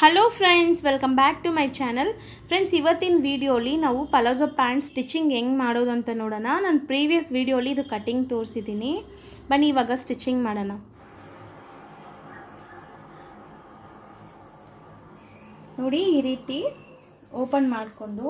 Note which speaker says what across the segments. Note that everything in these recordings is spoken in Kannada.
Speaker 1: Hello friends welcome back to my channel friends ಇವತ್ತಿನ ವೀಡಿಯೋಲಿ ನಾವು ಪಲಾಜೋ ಪ್ಯಾಂಟ್ ಸ್ಟಿಚಿಂಗ್ ಹೆಂಗೆ ಮಾಡೋದು ಅಂತ ನೋಡೋಣ. ನಾನು ಪ್ರೀವಿಯಸ್ ವೀಡಿಯೋಲಿ ಇದು ಕಟಿಂಗ್ ತೋರಿಸಿದ್ದೀನಿ. ಬನ್ನಿ, ಇವಾಗ ಸ್ಟಿಚಿಂಗ್ ಮಾಡೋಣ. ನೋಡಿ, ಈ ರೀತಿ ಓಪನ್ ಮಾಡಿಕೊಂಡು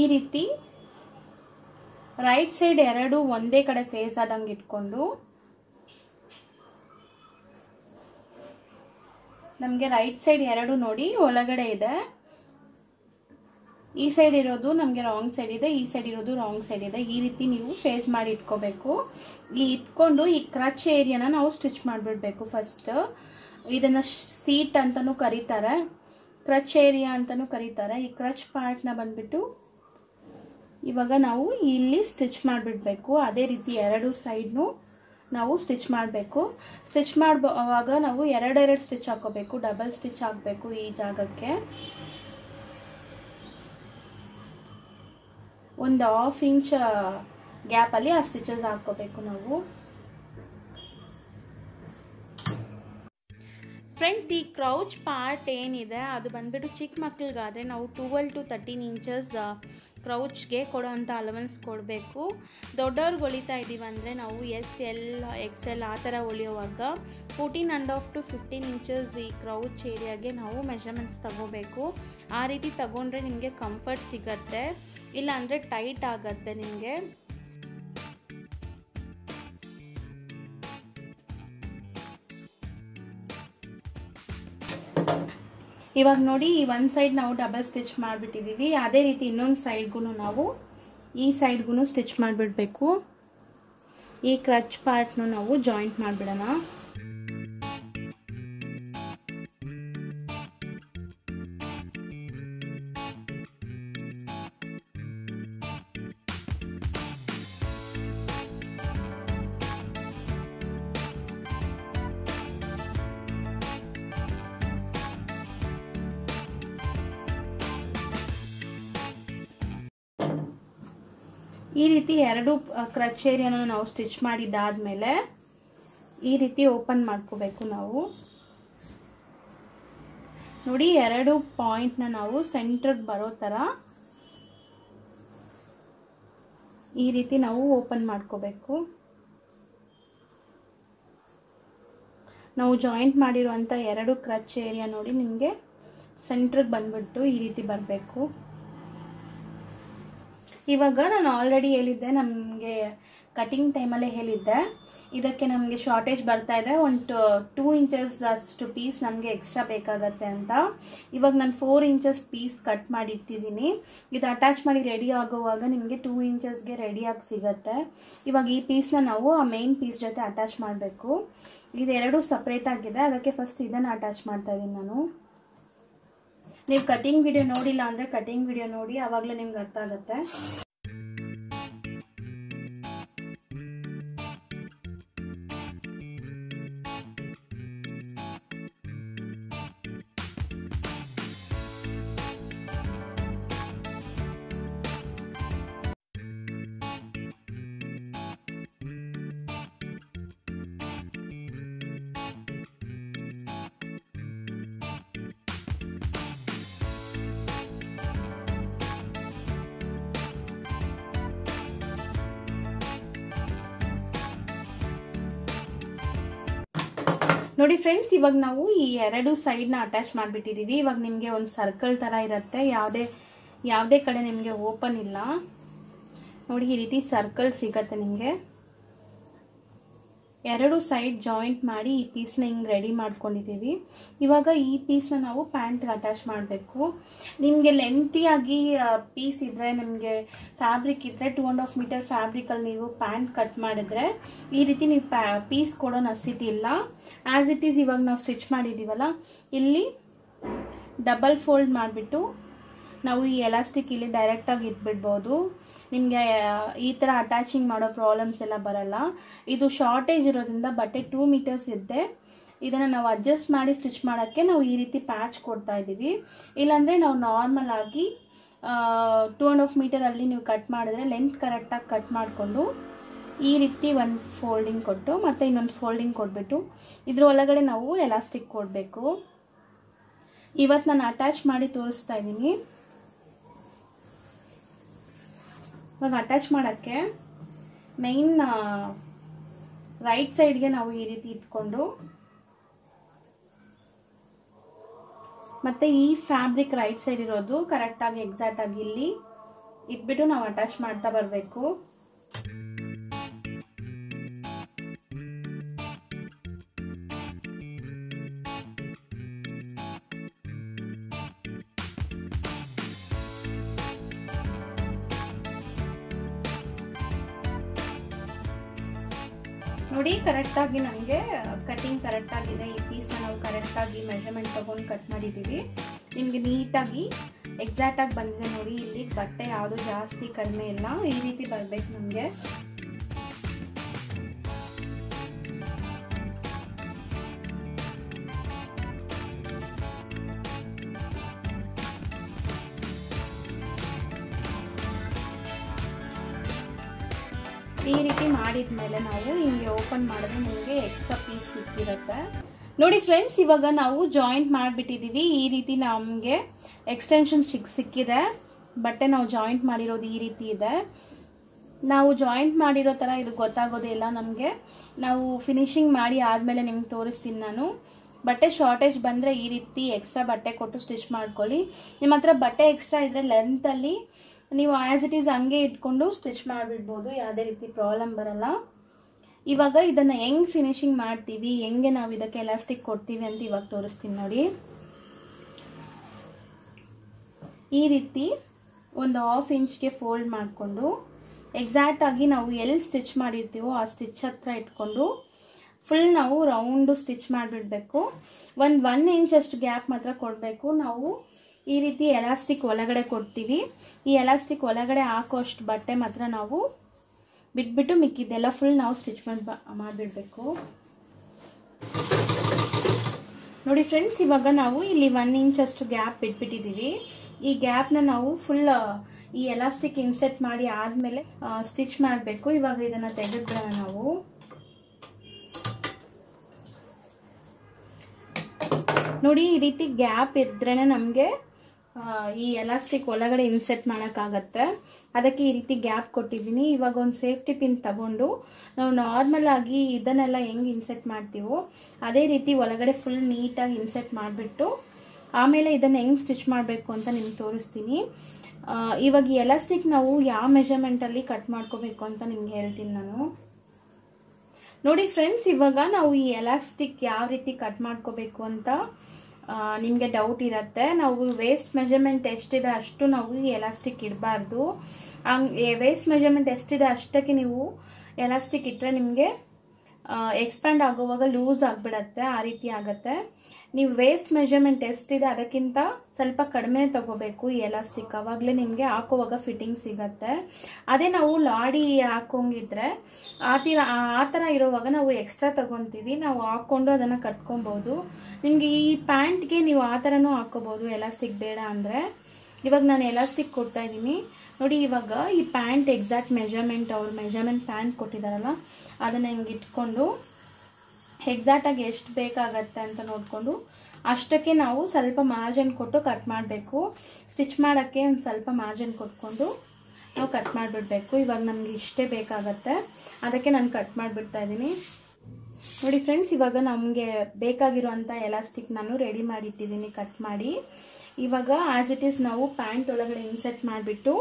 Speaker 1: ಈ ರೀತಿ ರೈಟ್ ಸೈಡ್ ಎರಡು ಒಂದೇ ಕಡೆ ಫೇಸ್ ಆದಂಗೆ ಇಟ್ಕೊಂಡು ನಮಗೆ ರೈಟ್ ಸೈಡ್ ಎರಡು ನೋಡಿ ಒಳಗಡೆ ಇದೆ. ಈ ಸೈಡ್ ಇರೋದು ನಮಗೆ ರಾಂಗ್ ಸೈಡ್ ಇದೆ, ಈ ಸೈಡ್ ಇರೋದು ರಾಂಗ್ ಸೈಡ್ ಇದೆ. ಈ ರೀತಿ ನೀವು ಫೇಸ್ ಮಾಡಿ ಇಟ್ಕೋಬೇಕು. ಈ ಇಟ್ಕೊಂಡು ಈ ಕ್ರಚ್ ಏರಿಯಾನ ನಾವು ಸ್ಟಿಚ್ ಮಾಡಿಬಿಡ್ಬೇಕು ಫಸ್ಟ್ ಇದನ್ನ ಸೀಟ್ ಅಂತಲೂ ಕರೀತಾರೆ. ಕ್ರಚ್ ಏರಿಯಾ ಅಂತಲೂ ಕರೀತಾರೆ. ಈ ಕ್ರಚ್ ಪಾರ್ಟ್ನ ಬಂದ್ಬಿಟ್ಟು ಇವಾಗ ನಾವು ಇಲ್ಲಿ ಸ್ಟಿಚ್ ಮಾಡಿಬಿಡ್ಬೇಕು. ಅದೇ ರೀತಿ ಎರಡು ಸೈಡ್ನು ನಾವು ಸ್ಟಿಚ್ ಮಾಡಬೇಕು. ಸ್ಟಿಚ್ ಮಾಡುವಾಗ ನಾವು ಎರಡೆರಡು ಸ್ಟಿಚ್ ಹಾಕೋಬೇಕು. ಡಬಲ್ ಸ್ಟಿಚ್ ಹಾಕಬೇಕು ಈ ಜಾಗಕ್ಕೆ. ಒಂದು ಹಾಫ್ ಇಂಚ್ ಗ್ಯಾಪಲ್ಲಿ ಆ ಸ್ಟಿಚಸ್ ಹಾಕೋಬೇಕು ನಾವು. ಫ್ರೆಂಡ್ಸ್ ಈ ಕ್ರೌಚ್ ಪಾರ್ಟ್ ಏನಿದೆ, ಅದು ಬಂದ್ಬಿಟ್ಟು ಚಿಕ್ಕ ಮಕ್ಳಿಗಾದರೆ ನಾವು ಟುವೆಲ್ ಟು ತರ್ಟೀನ್ ಇಂಚಸ್ ಕ್ರೌಚ್ಗೆ ಕೊಡೋವಂಥ ಅಲವೆನ್ಸ್ ಕೊಡಬೇಕು. ದೊಡ್ಡವ್ರಿಗೆ ಹೊಲಿತಾ ಇದ್ದೀವಿ ಅಂದರೆ ನಾವು ಎಸ್ ಎಲ್ ಎಕ್ಸ್ ಎಲ್ ಆ ಥರ ಹೊಲಿಯುವಾಗ fourteen and half to fifteen inches ಈ ಕ್ರೌಚ್ ಏರಿಯಾಗೆ ನಾವು ಮೆಷರ್ಮೆಂಟ್ಸ್ ತಗೋಬೇಕು. ಆ ರೀತಿ ತಗೊಂಡ್ರೆ ನಿಮಗೆ ಕಂಫರ್ಟ್ ಸಿಗತ್ತೆ. ಇಲ್ಲ ಅಂದರೆ ಟೈಟ್ ಆಗತ್ತೆ ನಿಮಗೆ. ಇವಾಗ ನೋಡಿ, ಈ ಒಂದು ಸೈಡ್ ನಾವು ಡಬಲ್ ಸ್ಟಿಚ್ ಮಾಡಿಬಿಟ್ಟಿದ್ದೀವಿ ಅದೇ ರೀತಿ ಇನ್ನೊಂದು ಸೈಡ್ಗೂ ನಾವು ಈ ಸೈಡ್ಗೂ ಸ್ಟಿಚ್ ಮಾಡಿಬಿಡ್ಬೇಕು. ಈ ಕ್ರಚ್ ಪಾರ್ಟ್ನು ನಾವು ಜಾಯಿಂಟ್ ಮಾಡಿಬಿಡೋಣ. ಈ ರೀತಿ ಎರಡು ಕ್ರಚ್ ಏರಿಯಾನ ನಾವು ಸ್ಟಿಚ್ ಮಾಡಿದ್ದಾದ್ಮೇಲೆ ಈ ರೀತಿ ಓಪನ್ ಮಾಡ್ಕೋಬೇಕು ನಾವು. ನೋಡಿ, ಎರಡು ಪಾಯಿಂಟ್ನ ನಾವು ಸೆಂಟ್ರಿಗೆ ಬರೋ ಥರ ಈ ರೀತಿ ನಾವು ಓಪನ್ ಮಾಡ್ಕೋಬೇಕು. ನಾವು ಜಾಯಿಂಟ್ ಮಾಡಿರುವಂಥ ಎರಡು ಕ್ರಚ್ ಏರಿಯಾ ನೋಡಿ ನಿಮಗೆ ಸೆಂಟ್ರಿಗೆ ಬಂದ್ಬಿಡ್ತು, ಈ ರೀತಿ ಬರಬೇಕು. ಇವಾಗ ನಾನು ಆಲ್ರೆಡಿ ಹೇಳಿದ್ದೆ, ನಮಗೆ ಕಟಿಂಗ್ ಟೈಮಲ್ಲೇ ಹೇಳಿದ್ದೆ. ಇದಕ್ಕೆ ನಮಗೆ ಶಾರ್ಟೇಜ್ ಬರ್ತಾ ಇದೆ. ಒಂದು ಟೂ ಇಂಚಸ್ ಅಷ್ಟು ಪೀಸ್ ನಮಗೆ ಎಕ್ಸ್ಟ್ರಾ ಬೇಕಾಗತ್ತೆ ಅಂತ. ಇವಾಗ ನಾನು ಫೋರ್ ಇಂಚಸ್ ಪೀಸ್ ಕಟ್ ಮಾಡಿ ಇಟ್ಟಿದ್ದೀನಿ ಇದು ಅಟ್ಯಾಚ್ ಮಾಡಿ ರೆಡಿ ಆಗುವಾಗ ನಿಮಗೆ ಟೂ ಇಂಚಸ್ಗೆ ರೆಡಿಯಾಗಿ ಸಿಗತ್ತೆ. ಇವಾಗ ಈ ಪೀಸ್ನ ನಾವು ಆ ಮೇನ್ ಪೀಸ್ ಜೊತೆ ಅಟ್ಯಾಚ್ ಮಾಡಬೇಕು. ಇದೆರಡು ಸಪ್ರೇಟ್ ಆಗಿದೆ. ಅದಕ್ಕೆ ಫಸ್ಟ್ ಇದನ್ನು ಅಟ್ಯಾಚ್ ಮಾಡ್ತಾ ಇದ್ದೀನಿ ನಾನು. ನೀವು ಕಟಿಂಗ್ ವಿಡಿಯೋ ನೋಡಿಲ್ಲ ಅಂದರೆ ಕಟಿಂಗ್ ವಿಡಿಯೋ ನೋಡಿ ಆವಾಗಲೇ ನಿಮ್ಗೆ ಅರ್ಥ ಆಗುತ್ತೆ. ನೋಡಿ ಫ್ರೆಂಡ್ಸ್ ಇವಾಗ ನಾವು ಈ ಎರಡು ಸೈಡ್ನ ಅಟ್ಯಾಚ್ ಮಾಡಿಬಿಟ್ಟಿದ್ದೀವಿ ಇವಾಗ ನಿಮಗೆ ಒಂದು ಸರ್ಕಲ್ ಥರ ಇರುತ್ತೆ. ಯಾವುದೇ ಯಾವುದೇ ಕಡೆ ನಿಮಗೆ ಓಪನ್ ಇಲ್ಲ. ನೋಡಿ ಈ ರೀತಿ ಸರ್ಕಲ್ ಸಿಗತ್ತೆ ನಿಮಗೆ. ಎರಡು ಸೈಡ್ ಜಾಯಿಂಟ್ ಮಾಡಿ ಈ ಪೀಸ್ನ ಹಿಂಗೆ ರೆಡಿ ಮಾಡ್ಕೊಂಡಿದ್ದೀವಿ. ಇವಾಗ ಈ ಪೀಸ್ನ ನಾವು ಪ್ಯಾಂಟ್ಗೆ ಅಟ್ಯಾಚ್ ಮಾಡಬೇಕು. ನಿಮಗೆ ಲೆಂತಿಯಾಗಿ ಪೀಸ್ ಇದ್ದರೆ ನಿಮಗೆ ಫ್ಯಾಬ್ರಿಕ್ ಇದ್ದರೆ ಟೂ ಆ್ಯಂಡ್ ಹಾಫ್ ಮೀಟರ್ ಫ್ಯಾಬ್ರಿಕಲ್ಲಿ ನೀವು ಪ್ಯಾಂಟ್ ಕಟ್ ಮಾಡಿದ್ರೆ ಈ ರೀತಿ ನೀವು ಪೀಸ್ ಕೊಡೋ ನಸಿಟಿ ಇಲ್ಲ. ಆ್ಯಸ್ ಇಟ್ ಈಸ್ ಇವಾಗ ನಾವು ಸ್ಟಿಚ್ ಮಾಡಿದ್ದೀವಲ್ಲ, ಇಲ್ಲಿ ಡಬಲ್ ಫೋಲ್ಡ್ ಮಾಡಿಬಿಟ್ಟು ನಾವು ಈ ಎಲಾಸ್ಟಿಕ್ ಇಲ್ಲಿ ಡೈರೆಕ್ಟಾಗಿ ಇಟ್ಬಿಡ್ಬೋದು. ನಿಮಗೆ ಈ ಥರ ಅಟ್ಯಾಚಿಂಗ್ ಮಾಡೋ ಪ್ರಾಬ್ಲಮ್ಸ್ ಎಲ್ಲ ಬರಲ್ಲ. ಇದು ಶಾರ್ಟೇಜ್ ಇರೋದ್ರಿಂದ ಬಟ್ಟೆ ಟೂ ಮೀಟರ್ಸ್ ಇದ್ದೆ. ಇದನ್ನು ನಾವು ಅಡ್ಜಸ್ಟ್ ಮಾಡಿ ಸ್ಟಿಚ್ ಮಾಡೋಕ್ಕೆ ನಾವು ಈ ರೀತಿ ಪ್ಯಾಚ್ ಕೊಡ್ತಾ ಇದ್ದೀವಿ. ಇಲ್ಲಾಂದರೆ ನಾವು ನಾರ್ಮಲ್ ಆಗಿ ಟೂ ಆ್ಯಂಡ್ ಹಾಫ್ ಮೀಟರಲ್ಲಿ ನೀವು ಕಟ್ ಮಾಡಿದ್ರೆ ಲೆಂತ್ ಕರೆಕ್ಟಾಗಿ ಕಟ್ ಮಾಡಿಕೊಂಡು ಈ ರೀತಿ ಒಂದು ಫೋಲ್ಡಿಂಗ್ ಕೊಟ್ಟು ಮತ್ತು ಇನ್ನೊಂದು ಫೋಲ್ಡಿಂಗ್ ಕೊಟ್ಬಿಟ್ಟು ಇದ್ರ ಒಳಗಡೆ ನಾವು ಎಲಾಸ್ಟಿಕ್ ಕೊಡಬೇಕು. ಇವತ್ತು ನಾನು ಅಟ್ಯಾಚ್ ಮಾಡಿ ತೋರಿಸ್ತಾ ಇದ್ದೀನಿ. ಇವಾಗ ಅಟ್ಯಾಚ್ ಮಾಡೋಕ್ಕೆ ಮೈನ್ ರೈಟ್ ಸೈಡ್ಗೆ ನಾವು ಈ ರೀತಿ ಇಟ್ಕೊಂಡು ಮತ್ತೆ ಈ ಫ್ಯಾಬ್ರಿಕ್ ರೈಟ್ ಸೈಡ್ ಇರೋದು ಕರೆಕ್ಟಾಗಿ ಎಕ್ಸಾಕ್ಟ್ ಆಗಿ ಇಲ್ಲಿ ಇಟ್ಬಿಟ್ಟು ನಾವು ಅಟ್ಯಾಚ್ ಮಾಡ್ತಾ ಬರಬೇಕು. ಕರೆಕ್ಟಾಗಿ ನಮಗೆ ಕಟಿಂಗ್ ಕರೆಕ್ಟಾಗಿದೆ. ಈ ಪೀಸ್ನ ನಾವು ಕರೆಕ್ಟಾಗಿ ಮೆಷರ್ಮೆಂಟ್ ತಗೊಂಡು ಕಟ್ ಮಾಡಿದ್ದೀವಿ. ನಿಮಗೆ ನೀಟಾಗಿ ಎಕ್ಸಾಕ್ಟಾಗಿ ಬಂದಿದೆ ನೋಡಿ. ಇಲ್ಲಿ ಬಟ್ಟೆ ಯಾವುದು ಜಾಸ್ತಿ ಕಡಿಮೆ ಇಲ್ಲ. ಈ ರೀತಿ ಬರಬೇಕು ನಮಗೆ. ರೀತಿ ಮಾಡಿದ್ಮೇಲೆ ನಾವು ಹಿಂಗೆ ಓಪನ್ ಮಾಡಿದ್ರೆ ನಿಮಗೆ ಎಕ್ಸ್ಟ್ರಾ ಪೀಸ್ ಸಿಕ್ಕಿರುತ್ತೆ. ನೋಡಿ ಫ್ರೆಂಡ್ಸ್, ಇವಾಗ ನಾವು ಜಾಯಿಂಟ್ ಮಾಡಿಬಿಟ್ಟಿದ್ದೀವಿ ಈ ರೀತಿ ನಮಗೆ ಎಕ್ಸ್ಟೆನ್ಷನ್ ಸಿಕ್, ಸಿಕ್ಕಿದೆ. ಬಟ್ಟೆ ನಾವು ಜಾಯಿಂಟ್ ಮಾಡಿರೋದು ಈ ರೀತಿ ಇದೆ. ನಾವು ಜಾಯಿಂಟ್ ಮಾಡಿರೋ ಥರ ಇದು ಗೊತ್ತಾಗೋದೇ ಇಲ್ಲ ನಮಗೆ. ನಾವು ಫಿನಿಶಿಂಗ್ ಮಾಡಿ ಆದಮೇಲೆ ನಿಮ್ಗೆ ತೋರಿಸ್ತೀನಿ ನಾನು. ಬಟ್ಟೆ ಶಾರ್ಟೇಜ್ ಬಂದರೆ ಈ ರೀತಿ ಎಕ್ಸ್ಟ್ರಾ ಬಟ್ಟೆ ಕೊಟ್ಟು ಸ್ಟಿಚ್ ಮಾಡ್ಕೊಳ್ಳಿ. ನಿಮ್ಮ ಹತ್ರ ಬಟ್ಟೆ ಎಕ್ಸ್ಟ್ರಾ ಇದ್ದರೆ ಲೆಂತಲ್ಲಿ ನೀವು ಆ್ಯಸ್ ಇಟ್ ಈಸ್ ಹಂಗೆ ಇಟ್ಕೊಂಡು ಸ್ಟಿಚ್ ಮಾಡಿಬಿಡ್ಬೋದು, ಯಾವುದೇ ರೀತಿ ಪ್ರಾಬ್ಲಮ್ ಬರಲ್ಲ. ಇವಾಗ ಇದನ್ನು ಹೆಂಗೆ ಫಿನಿಶಿಂಗ್ ಮಾಡ್ತೀವಿ, ಹೆಂಗೆ ನಾವು ಇದಕ್ಕೆ ಎಲಾಸ್ಟಿಕ್ ಕೊಡ್ತೀವಿ ಅಂತ ಇವಾಗ ತೋರಿಸ್ತೀನಿ ನೋಡಿ. ಈ ರೀತಿ ಒಂದು ಹಾಫ್ ಇಂಚ್ಗೆ ಫೋಲ್ಡ್ ಮಾಡಿಕೊಂಡು ಎಕ್ಸಾಕ್ಟಾಗಿ ನಾವು ಎಲ್ಲಿ ಸ್ಟಿಚ್ ಮಾಡಿರ್ತೀವೋ ಆ ಸ್ಟಿಚ್ ಹತ್ರ ಇಟ್ಕೊಂಡು ಫುಲ್ ನಾವು ರೌಂಡು ಸ್ಟಿಚ್ ಮಾಡಿಬಿಡ್ಬೇಕು. ಒಂದು ಒನ್ ಇಂಚ್ ಅಷ್ಟು ಗ್ಯಾಪ್ ಮಾತ್ರ ಕೊಡಬೇಕು. ನಾವು ಈ ರೀತಿ ಎಲಾಸ್ಟಿಕ್ ಒಳಗಡೆ ಕೊಡ್ತೀವಿ. ಈ ಎಲಾಸ್ಟಿಕ್ ಒಳಗಡೆ ಹಾಕೋ ಅಷ್ಟು ಬಟ್ಟೆ ಮಾತ್ರ ನಾವು ಬಿಟ್ಬಿಟ್ಟು ಮಿಕ್ಕಿದ್ದೆಲ್ಲ ಫುಲ್ ನಾವು ಸ್ಟಿಚ್ ಮಾಡಿ ಮಾಡಿಬಿಡ್ಬೇಕು. ನೋಡಿ ಫ್ರೆಂಡ್ಸ್ ಇವಾಗ ನಾವು ಇಲ್ಲಿ ಒನ್ ಇಂಚ್ ಅಷ್ಟು ಗ್ಯಾಪ್ ಬಿಟ್ಬಿಟ್ಟಿದ್ದೀವಿ ಈ ಗ್ಯಾಪ್ನ ನಾವು ಫುಲ್ ಈ ಎಲಾಸ್ಟಿಕ್ ಇನ್ಸೆಟ್ ಮಾಡಿ ಆದಮೇಲೆ ಸ್ಟಿಚ್ ಮಾಡಬೇಕು. ಇವಾಗ ಇದನ್ನು ತೆಗೆದ್ಬಿಡೋಣ ನಾವು. ನೋಡಿ ಈ ರೀತಿ ಗ್ಯಾಪ್ ಇದ್ರೇ ನಮಗೆ ಈ ಎಲಾಸ್ಟಿಕ್ ಒಳಗಡೆ ಇನ್ಸೆಟ್ ಮಾಡೋಕ್ಕಾಗತ್ತೆ. ಅದಕ್ಕೆ ಈ ರೀತಿ ಗ್ಯಾಪ್ ಕೊಟ್ಟಿದ್ದೀನಿ. ಇವಾಗ ಒಂದು ಸೇಫ್ಟಿ ಪಿನ್ ತಗೊಂಡು ನಾವು ನಾರ್ಮಲ್ ಆಗಿ ಇದನ್ನೆಲ್ಲ ಹೆಂಗೆ ಇನ್ಸೆಟ್ ಮಾಡ್ತೀವೋ ಅದೇ ರೀತಿ ಒಳಗಡೆ ಫುಲ್ ನೀಟಾಗಿ ಇನ್ಸೆಟ್ ಮಾಡಿಬಿಟ್ಟು ಆಮೇಲೆ ಇದನ್ನು ಹೆಂಗೆ ಸ್ಟಿಚ್ ಮಾಡಬೇಕು ಅಂತ ನಿಮ್ಗೆ ತೋರಿಸ್ತೀನಿ. ಇವಾಗ ಎಲಾಸ್ಟಿಕ್ ನಾವು ಯಾವ ಮೆಷರ್ಮೆಂಟಲ್ಲಿ ಕಟ್ ಮಾಡ್ಕೋಬೇಕು ಅಂತ ನಿಮ್ಗೆ ಹೇಳ್ತೀನಿ ನಾನು. ನೋಡಿ ಫ್ರೆಂಡ್ಸ್ ಇವಾಗ ನಾವು ಈ ಎಲಾಸ್ಟಿಕ್ ಯಾವ ರೀತಿ ಕಟ್ ಮಾಡ್ಕೋಬೇಕು ಅಂತ ನಿಮಗೆ ಡೌಟ್ ಇರುತ್ತೆ. ನಾವು ವೇಸ್ಟ್ ಮೆಜರ್ಮೆಂಟ್ ಎಷ್ಟಿದೆ ಅಷ್ಟು ನಾವು ಎಲಾಸ್ಟಿಕ್ ಇಡಬಾರ್ದು. ಹಂಗೆ ವೇಸ್ಟ್ ಮೆಜರ್ಮೆಂಟ್ ಎಷ್ಟಿದೆ ಅಷ್ಟಕ್ಕೆ ನೀವು ಎಲಾಸ್ಟಿಕ್ ಇಟ್ಟರೆ ನಿಮಗೆ ಎಕ್ಸ್ಪ್ಯಾಂಡ್ ಆಗುವಾಗ ಲೂಸ್ ಆಗಿಬಿಡತ್ತೆ, ಆ ರೀತಿ ಆಗುತ್ತೆ. ನೀವು ವೇಸ್ಟ್ ಮೆಜರ್ಮೆಂಟ್ ಎಷ್ಟಿದೆ ಅದಕ್ಕಿಂತ ಸ್ವಲ್ಪ ಕಡಿಮೆ ತಗೋಬೇಕು ಈ ಎಲಾಸ್ಟಿಕ್ ಅವಾಗಲೇ ನಿಮಗೆ ಹಾಕುವಾಗ ಫಿಟ್ಟಿಂಗ್ ಸಿಗತ್ತೆ. ಅದೇ ನಾವು ಲಾಡಿ ಹಾಕೋಂಗಿದ್ರೆ ಆ ತೀರ, ಆ ಥರ ಇರುವಾಗ ನಾವು ಎಕ್ಸ್ಟ್ರಾ ತಗೊತೀವಿ. ನಾವು ಹಾಕ್ಕೊಂಡು ಅದನ್ನು ಕಟ್ಕೊಬೋದು. ನಿಮಗೆ ಈ ಪ್ಯಾಂಟ್ಗೆ ನೀವು ಆ ಥರನೂ ಹಾಕೋಬೋದು ಎಲಾಸ್ಟಿಕ್ ಬೇಡ ಅಂದರೆ. ಇವಾಗ ನಾನು ಎಲಾಸ್ಟಿಕ್ ಕೊಡ್ತಾ ಇದ್ದೀನಿ. ನೋಡಿ, ಇವಾಗ ಈ ಪ್ಯಾಂಟ್ ಎಕ್ಸಾಕ್ಟ್ ಮೆಜರ್ಮೆಂಟ್ ಅವ್ರು ಮೆಜರ್ಮೆಂಟ್ ಪ್ಯಾಂಟ್ ಕೊಟ್ಟಿದ್ದಾರಲ್ಲ ಅದನ್ನು ಹಿಂಗೆ ಇಟ್ಕೊಂಡು ಎಕ್ಸಾಕ್ಟಾಗಿ ಎಷ್ಟು ಬೇಕಾಗತ್ತೆ ಅಂತ ನೋಡಿಕೊಂಡು ಅಷ್ಟಕ್ಕೆ ನಾವು ಸ್ವಲ್ಪ ಮಾರ್ಜಿನ್ ಕೊಟ್ಟು ಕಟ್ ಮಾಡಬೇಕು. ಸ್ಟಿಚ್ ಮಾಡೋಕ್ಕೆ ಒಂದು ಸ್ವಲ್ಪ ಮಾರ್ಜಿನ್ ಕೊಟ್ಕೊಂಡು ನಾವು ಕಟ್ ಮಾಡಿಬಿಡ್ಬೇಕು. ಇವಾಗ ನಮಗೆ ಇಷ್ಟೇ ಬೇಕಾಗತ್ತೆ. ಅದಕ್ಕೆ ನಾನು ಕಟ್ ಮಾಡಿಬಿಡ್ತಾ ಇದ್ದೀನಿ. ನೋಡಿ ಫ್ರೆಂಡ್ಸ್ ಇವಾಗ ನಮಗೆ ಬೇಕಾಗಿರುವಂಥ ಎಲಾಸ್ಟಿಕ್ ನಾನು ರೆಡಿ ಮಾಡಿಟ್ಟಿದ್ದೀನಿ ಕಟ್ ಮಾಡಿ. ಇವಾಗ ಆ್ಯಸ್ ಇಟ್ ಈಸ್ ನಾವು ಪ್ಯಾಂಟ್ ಒಳಗಡೆ ಇನ್ಸೆಟ್ ಮಾಡಿಬಿಟ್ಟು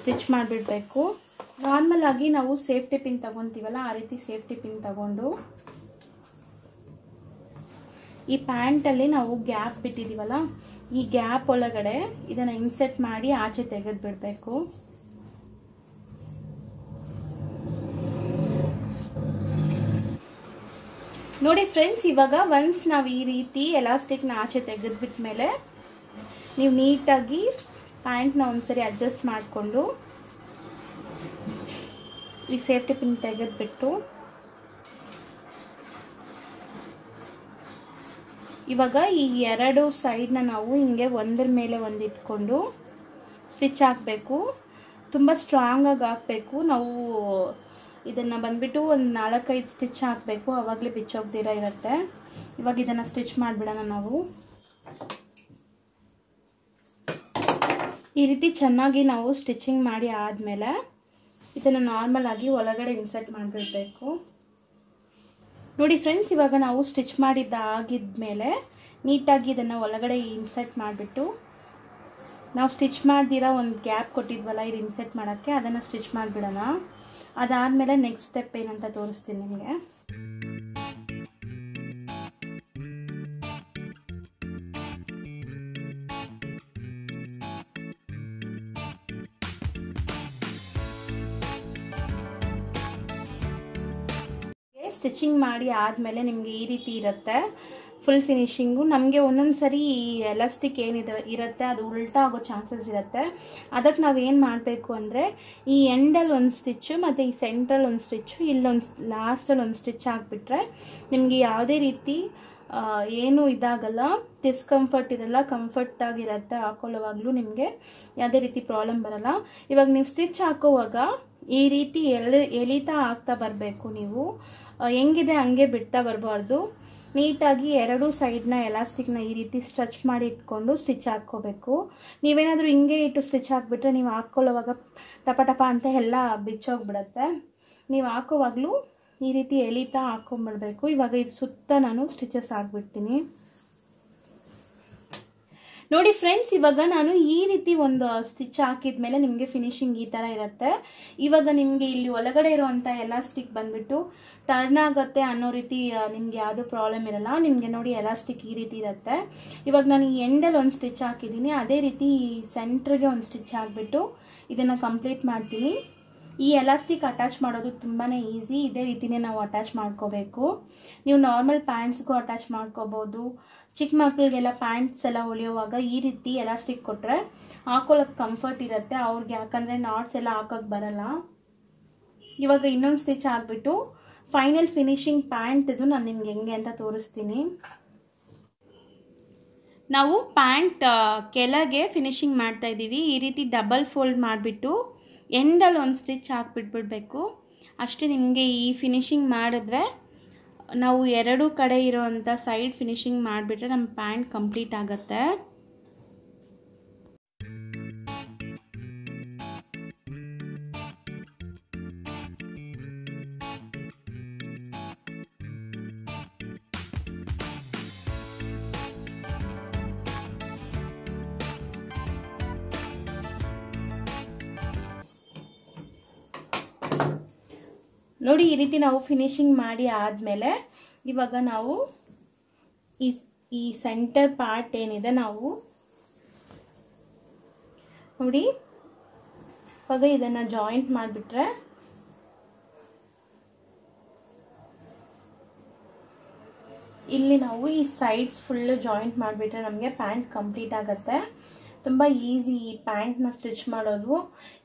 Speaker 1: ಸ್ಟಿಚ್ ಮಾಡಿಬಿಡಬೇಕು. ನಾರ್ಮಲ್ ಆಗಿ ನಾವು ಸೇಫ್ಟಿ ಪಿನ್ ತಗೊತೀವಲ್ಲ, ಆ ರೀತಿ ಸೇಫ್ಟಿ ಪಿನ್ ತಗೊಂಡು. ಈ ಪ್ಯಾಂಟಲ್ಲಿ ನಾವು ಗ್ಯಾಪ್ ಬಿಟ್ಟಿದ್ದೀವಲ್ಲ ಈ ಗ್ಯಾಪ್ ಒಳಗಡೆ ಇದನ್ನು ಇನ್ಸೆಟ್ ಮಾಡಿ ಆಚೆ ತೆಗೆದು ಬಿಡಬೇಕು ನೋಡಿ ಫ್ರೆಂಡ್ಸ್ ಇವಾಗ ಒನ್ಸ್ ನಾವು ಈ ರೀತಿ ಎಲಾಸ್ಟಿಕ್ನ ಆಚೆ ತೆಗೆದ್ಬಿಟ್ಮೇಲೆ, ನೀವು ನೀಟಾಗಿ ಪ್ಯಾಂಟ್ನ ಒಂದ್ಸರಿ ಅಡ್ಜಸ್ಟ್ ಮಾಡಿಕೊಂಡು ಈ ಸೇಫ್ಟಿ ಪಿನ್ ತೆಗೆದ್ಬಿಟ್ಟು ಇವಾಗ ಈ ಎರಡು ಸೈಡ್ನ ನಾವು ಹಿಂಗೆ ಒಂದರ ಮೇಲೆ ಒಂದು ಇಟ್ಕೊಂಡು ಸ್ಟಿಚ್ ಹಾಕಬೇಕು. ತುಂಬ ಸ್ಟ್ರಾಂಗಾಗಿ ಹಾಕಬೇಕು. ನಾವು ಇದನ್ನು ಬಂದುಬಿಟ್ಟು ಒಂದು ನಾಲ್ಕೈದು ಸ್ಟಿಚ್ ಹಾಕಬೇಕು. ಆವಾಗಲೇ ಬಿಚ್ಚೋಗ್ದಿರ ಇರುತ್ತೆ. ಇವಾಗ ಇದನ್ನು ಸ್ಟಿಚ್ ಮಾಡಿಬಿಡೋಣ ನಾವು. ಈ ರೀತಿ ಚೆನ್ನಾಗಿ ನಾವು ಸ್ಟಿಚಿಂಗ್ ಮಾಡಿ ಆದಮೇಲೆ ಇದನ್ನು ನಾರ್ಮಲ್ ಆಗಿ ಒಳಗಡೆ ಇನ್ಸರ್ಟ್ ಮಾಡಿಬಿಡ್ಬೇಕು ನೋಡಿ ಫ್ರೆಂಡ್ಸ್ ಇವಾಗ ನಾವು ಸ್ಟಿಚ್ ಮಾಡಿದ್ದ ಆಗಿದ್ಮೇಲೆ ನೀಟಾಗಿ ಇದನ್ನು ಒಳಗಡೆ ಇನ್ಸರ್ಟ್ ಮಾಡಿಬಿಟ್ಟು ನಾವು ಸ್ಟಿಚ್ ಮಾಡ್ದಿರ ಒಂದು ಗ್ಯಾಪ್ ಕೊಟ್ಟಿದ್ವಲ್ಲ, ಇದು ಇನ್ಸರ್ಟ್ ಮಾಡೋಕ್ಕೆ, ಅದನ್ನು ಸ್ಟಿಚ್ ಮಾಡಿಬಿಡೋಣ. ಅದಾದಮೇಲೆ ನೆಕ್ಸ್ಟ್ ಸ್ಟೆಪ್ ಏನಂತ ತೋರಿಸ್ತೀನಿ ನಿಮಗೆ. ಸ್ಟಿಚಿಂಗ್ ಮಾಡಿ ಆದಮೇಲೆ ನಿಮಗೆ ಈ ರೀತಿ ಇರುತ್ತೆ. ಫುಲ್ ಫಿನಿಶಿಂಗು ನಮಗೆ ಒಂದೊಂದು ಸರಿ ಈ ಎಲಾಸ್ಟಿಕ್ ಏನಿದೆ ಇರುತ್ತೆ, ಅದು ಉಲ್ಟಾ ಆಗೋ ಚಾನ್ಸಸ್ ಇರುತ್ತೆ. ಅದಕ್ಕೆ ನಾವು ಏನು ಮಾಡಬೇಕು ಅಂದರೆ, ಈ ಎಂಡಲ್ಲಿ ಒಂದು ಸ್ಟಿಚ್ಚು ಮತ್ತು ಈ ಸೆಂಟ್ರಲ್ಲಿ ಒಂದು ಸ್ಟಿಚ್ಚು ಇಲ್ಲೊಂದು ಲಾಸ್ಟಲ್ಲಿ ಒಂದು ಸ್ಟಿಚ್ ಹಾಕ್ಬಿಟ್ರೆ ನಿಮಗೆ ಯಾವುದೇ ರೀತಿ ಏನು ಇದಾಗಲ್ಲ. ಡಿಸ್ಕಂಫರ್ಟ್ ಇರಲ್ಲ ಕಂಫರ್ಟ್ ಆಗಿರುತ್ತೆ ಹಾಕೊಳ್ಳೋವಾಗಲೂ ನಿಮಗೆ. ಯಾವುದೇ ರೀತಿ ಪ್ರಾಬ್ಲಮ್ ಬರಲ್ಲ. ಇವಾಗ ನೀವು ಸ್ಟಿಚ್ ಹಾಕೋವಾಗ ಈ ರೀತಿ ಎಳೆ, ಎಳಿತಾ ಆಗ್ತಾ ಬರಬೇಕು ನೀವು. ಹೆಂಗಿದೆ ಹಂಗೆ ಬಿಡ್ತಾ ಬರಬಾರ್ದು. ನೀಟಾಗಿ ಎರಡು ಸೈಡ್ನ ಎಲಾಸ್ಟಿಕ್ನ ಈ ರೀತಿ ಸ್ಟ್ರೆಚ್ ಮಾಡಿ ಇಟ್ಕೊಂಡು ಸ್ಟಿಚ್ ಹಾಕ್ಕೋಬೇಕು. ನೀವೇನಾದರೂ ಹಿಂಗೆ ಇಟ್ಟು ಸ್ಟಿಚ್ ಹಾಕ್ಬಿಟ್ರೆ ನೀವು ಹಾಕ್ಕೊಳ್ಳೋವಾಗ ಟಪ ಟಪ ಅಂತ ಎಲ್ಲ ಬಿಚ್ಚೋಗ್ಬಿಡತ್ತೆ. ನೀವು ಹಾಕೋವಾಗಲೂ ಈ ರೀತಿ ಎಲಿತಾ ಹಾಕೊಂಡ್ಬಿಡ್ಬೇಕು ಇವಾಗ ಇದು ಸುತ್ತ ನಾನು ಸ್ಟಿಚಸ್ ಹಾಕ್ಬಿಡ್ತೀನಿ. ನೋಡಿ ಫ್ರೆಂಡ್ಸ್ ಇವಾಗ ನಾನು ಈ ರೀತಿ ಒಂದು ಸ್ಟಿಚ್ ಹಾಕಿದ್ಮೇಲೆ ನಿಮಗೆ ಫಿನಿಶಿಂಗ್ ಈ ಥರ ಇರುತ್ತೆ. ಇವಾಗ ನಿಮಗೆ ಇಲ್ಲಿ ಒಳಗಡೆ ಇರುವಂತ ಎಲಾಸ್ಟಿಕ್ ಬಂದ್ಬಿಟ್ಟು ಟರ್ನ್ ಆಗುತ್ತೆ ಅನ್ನೋ ರೀತಿ ನಿಮ್ಗೆ ಯಾವುದೂ ಪ್ರಾಬ್ಲಮ್ ಇರಲ್ಲ. ನಿಮಗೆ ನೋಡಿ ಎಲಾಸ್ಟಿಕ್ ಈ ರೀತಿ ಇರುತ್ತೆ. ಇವಾಗ ನಾನು ಈ ಎಂಡಲ್ಲಿ ಒಂದು ಸ್ಟಿಚ್ ಹಾಕಿದ್ದೀನಿ ಅದೇ ರೀತಿ ಸೆಂಟ್ರಿಗೆ ಒಂದು ಸ್ಟಿಚ್ ಹಾಕ್ಬಿಟ್ಟು ಇದನ್ನು ಕಂಪ್ಲೀಟ್ ಮಾಡ್ತೀನಿ. ಈ ಎಲಾಸ್ಟಿಕ್ ಅಟ್ಯಾಚ್ ಮಾಡೋದು ತುಂಬಾ ಈಸಿ ಇದೇ ರೀತಿನೇ ನಾವು ಅಟ್ಯಾಚ್ ಮಾಡ್ಕೋಬೇಕು. ನೀವು ನಾರ್ಮಲ್ ಪ್ಯಾಂಟ್ಸ್ಗೂ ಅಟ್ಯಾಚ್ ಮಾಡ್ಕೋಬೋದು. ಚಿಕ್ಕ ಮಕ್ಕಳಿಗೆಲ್ಲ ಪ್ಯಾಂಟ್ಸ್ ಎಲ್ಲ ಹೊಲಿಯೋವಾಗ ಈ ರೀತಿ ಎಲಾಸ್ಟಿಕ್ ಕೊಟ್ಟರೆ ಹಾಕೊಳ್ಳೋಕೆ ಕಂಫರ್ಟ್ ಇರುತ್ತೆ. ಅವ್ರಿಗೆ ಯಾಕಂದರೆ ನಾಟ್ಸ್ ಎಲ್ಲ ಹಾಕೋಕೆ ಬರಲ್ಲ. ಇವಾಗ ಇನ್ನೊಂದು ಸ್ಟಿಚ್ ಆಗಿಬಿಟ್ಟು ಫೈನಲ್ ಫಿನಿಶಿಂಗ್ ಪ್ಯಾಂಟ್ ಇದು ನಾನು ನಿಮ್ಗೆ ಹೆಂಗೆ ಅಂತ ತೋರಿಸ್ತೀನಿ. ನಾವು ಪ್ಯಾಂಟ್ ಕೆಳಗೆ ಫಿನಿಶಿಂಗ್ ಮಾಡ್ತಾ ಇದ್ದೀವಿ ಈ ರೀತಿ ಡಬಲ್ ಫೋಲ್ಡ್ ಮಾಡಿಬಿಟ್ಟು ಎಂಡಲ್ಲಿ ಒಂದು ಸ್ಟಿಚ್ ಹಾಕ್ಬಿಟ್ಬಿಡ್ಬೇಕು. ಅಷ್ಟೇ ನಿಮಗೆ ಈ ಫಿನಿಶಿಂಗ್ ಮಾಡಿದ್ರೆ ನಾವು ಎರಡು ಕಡೆ ಇರೋವಂಥ ಸೈಡ್ ಫಿನಿಶಿಂಗ್ ಮಾಡಿಬಿಟ್ರೆ ನಮ್ಮ ಪ್ಯಾಂಟ್ ಕಂಪ್ಲೀಟ್ ಆಗುತ್ತೆ. ನೋಡಿ, ಈ ರೀತಿ ನಾವು ಫಿನಿಶಿಂಗ್ ಮಾಡಿ ಆದಮೇಲೆ ಇವಾಗ ನಾವು ಈ ಸೆಂಟರ್ ಪಾರ್ಟ್ ಏನಿದೆ ನಾವು ನೋಡಿ, ಇವಾಗ ಇದನ್ನು ಜಾಯಿಂಟ್ ಮಾಡಿಬಿಟ್ರೆ ಇಲ್ಲಿ ನಾವು ಈ ಸೈಡ್ಸ್ ಫುಲ್ಲು ಜಾಯಿಂಟ್ ಮಾಡಿಬಿಟ್ರೆ ನಮಗೆ ಪ್ಯಾಂಟ್ ಕಂಪ್ಲೀಟ್ ಆಗುತ್ತೆ. ತುಂಬ ಈಸಿ ಈ ಪ್ಯಾಂಟ್ನ ಸ್ಟಿಚ್ ಮಾಡೋದು.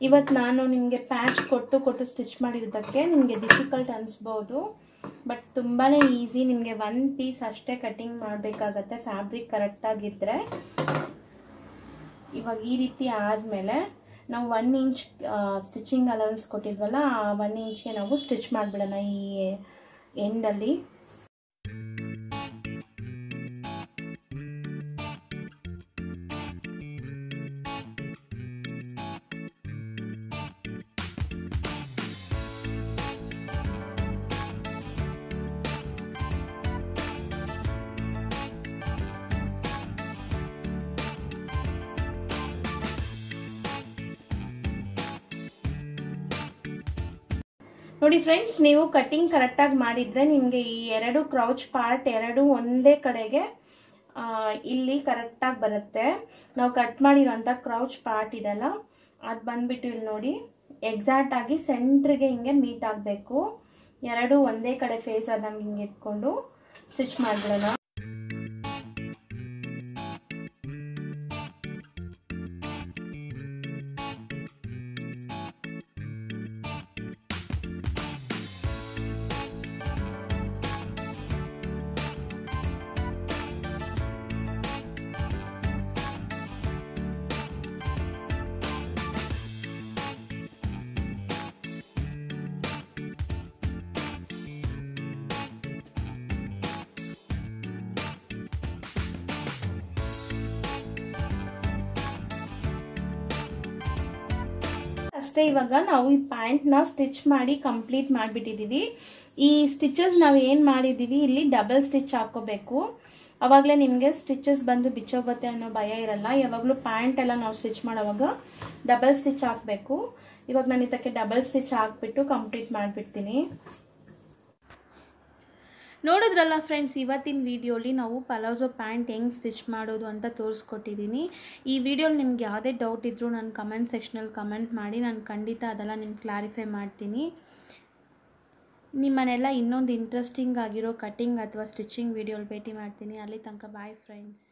Speaker 1: ಇವತ್ತು ನಾನು ನಿಮಗೆ ಪ್ಯಾಚ್ ಕೊಟ್ಟು ಕೊಟ್ಟು ಸ್ಟಿಚ್ ಮಾಡಿರೋದಕ್ಕೆ ನಿಮಗೆ ಡಿಫಿಕಲ್ಟ್ ಅನಿಸ್ಬೋದು. ಬಟ್ ತುಂಬಾ ಈಸಿ ನಿಮಗೆ ಒನ್ ಪೀಸ್ ಅಷ್ಟೇ ಕಟಿಂಗ್ ಮಾಡಬೇಕಾಗತ್ತೆ ಫ್ಯಾಬ್ರಿಕ್ ಕರೆಕ್ಟಾಗಿದ್ದರೆ ಇವಾಗ ಈ ರೀತಿ ಆದಮೇಲೆ ನಾವು ಒನ್ ಇಂಚ್ ಸ್ಟಿಚಿಂಗ್ ಅಲೌನ್ಸ್ ಕೊಟ್ಟಿದ್ವಲ್ಲ, ಆ ಒನ್ ಇಂಚ್ಗೆ ನಾವು ಸ್ಟಿಚ್ ಮಾಡಿಬಿಡೋಣ ಈ ಎಂಡಲ್ಲಿ ನೋಡಿ ಫ್ರೆಂಡ್ಸ್ ನೀವು ಕಟಿಂಗ್ ಕರೆಕ್ಟಾಗಿ ಮಾಡಿದ್ರೆ ನಿಮಗೆ ಈ ಎರಡು ಕ್ರೌಚ್ ಪಾರ್ಟ್ ಎರಡು ಒಂದೇ ಕಡೆಗೆ ಇಲ್ಲಿ ಕರೆಕ್ಟಾಗಿ ಬರುತ್ತೆ. ನಾವು ಕಟ್ ಮಾಡಿರೋಂಥ ಕ್ರೌಚ್ ಪಾರ್ಟ್ ಇದೆಲ್ಲ, ಅದು ಬಂದ್ಬಿಟ್ಟು ಇಲ್ಲಿ ನೋಡಿ ಎಕ್ಸಾಕ್ಟ್ ಆಗಿ ಸೆಂಟ್ರಿಗೆ ಹಿಂಗೆ ಮೀಟ್ ಆಗಬೇಕು. ಎರಡು ಒಂದೇ ಕಡೆ ಫೇಸ್ ಆದಂಗೆ ಹಿಂಗೆ ಇಟ್ಕೊಂಡು ಸ್ಟಿಚ್ ಮಾಡಿಬಿಡೋಣ. ಅಷ್ಟೇ, ಇವಾಗ ನಾವು ಈ ಪ್ಯಾಂಟ್ನ ಸ್ಟಿಚ್ ಮಾಡಿ ಕಂಪ್ಲೀಟ್ ಮಾಡಿಬಿಟ್ಟಿದ್ದೀವಿ ಈ ಸ್ಟಿಚಸ್ ನಾವು ಏನು ಮಾಡಿದ್ದೀವಿ ಇಲ್ಲಿ ಡಬಲ್ ಸ್ಟಿಚ್ ಹಾಕೋಬೇಕು. ಅವಾಗಲೇ ನಿಮಗೆ ಸ್ಟಿಚಸ್ ಬಂದು ಬಿಚ್ಚೋಗುತ್ತೆ ಅನ್ನೋ ಭಯ ಇರಲ್ಲ. ಯಾವಾಗಲೂ ಪ್ಯಾಂಟ್ ಎಲ್ಲ ನಾವು ಸ್ಟಿಚ್ ಮಾಡೋವಾಗ ಡಬಲ್ ಸ್ಟಿಚ್ ಹಾಕಬೇಕು. ಇವಾಗ ನಾನು ಇದಕ್ಕೆ ಡಬಲ್ ಸ್ಟಿಚ್ ಹಾಕ್ಬಿಟ್ಟು ಕಂಪ್ಲೀಟ್ ಮಾಡಿಬಿಡ್ತೀನಿ. ನೋಡಿದ್ರಲ್ಲ ಫ್ರೆಂಡ್ಸ್ ಇವತ್ತಿನ ವಿಡಿಯೋಲಿ ನಾವು ಪಲಾಝೋ ಪ್ಯಾಂಟ್ ಹೆಂಗೆ ಸ್ಟಿಚ್ ಮಾಡೋದು ಅಂತ ತೋರಿಸ್ಕೊಟ್ಟಿದ್ದೀನಿ ಈ ವಿಡಿಯೋಲಿ ನಿಮ್ಗೆ ಯಾವುದೇ ಡೌಟ್ ಇದ್ದರೂ ನಾನು ಕಮೆಂಟ್ ಸೆಕ್ಷನಲ್ಲಿ ಕಮೆಂಟ್ ಮಾಡಿ, ನಾನು ಖಂಡಿತ ಅದೆಲ್ಲ ನಿಮ್ಗೆ ಕ್ಲಾರಿಫೈ ಮಾಡ್ತೀನಿ. ನಿಮ್ಮನ್ನೆಲ್ಲ ಇನ್ನೊಂದು ಇಂಟ್ರೆಸ್ಟಿಂಗ್ ಆಗಿರೋ ಕಟಿಂಗ್ ಅಥವಾ ಸ್ಟಿಚಿಂಗ್ ವಿಡಿಯೋಲಿ ಭೇಟಿ ಮಾಡ್ತೀನಿ. ಅಲ್ಲಿ ತನಕ ಬಾಯ್ ಫ್ರೆಂಡ್ಸ್